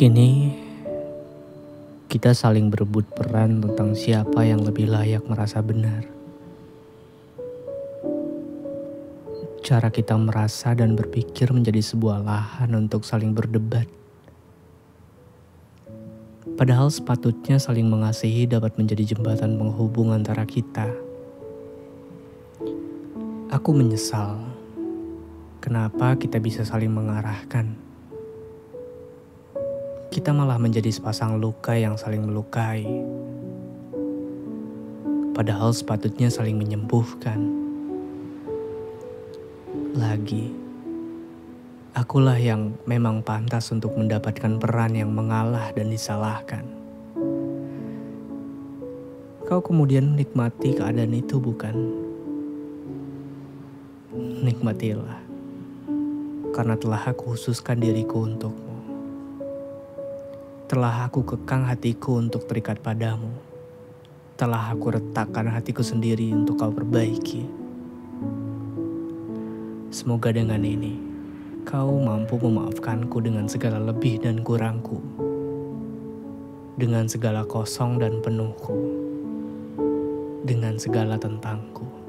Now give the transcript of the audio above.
Kini kita saling berebut peran tentang siapa yang lebih layak merasa benar. Cara kita merasa dan berpikir menjadi sebuah lahan untuk saling berdebat. Padahal sepatutnya saling mengasihi dapat menjadi jembatan penghubung antara kita. Aku menyesal kenapa kita bisa saling mengarahkan kita malah menjadi sepasang luka yang saling melukai. Padahal sepatutnya saling menyembuhkan. Lagi, akulah yang memang pantas untuk mendapatkan peran yang mengalah dan disalahkan. Kau kemudian menikmati keadaan itu, bukan? Nikmatilah, karena telah aku khususkan diriku untukmu telah aku kekang hatiku untuk terikat padamu. Telah aku retakkan hatiku sendiri untuk kau perbaiki. Semoga dengan ini, kau mampu memaafkanku dengan segala lebih dan kurangku. Dengan segala kosong dan penuhku. Dengan segala tentangku.